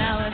an.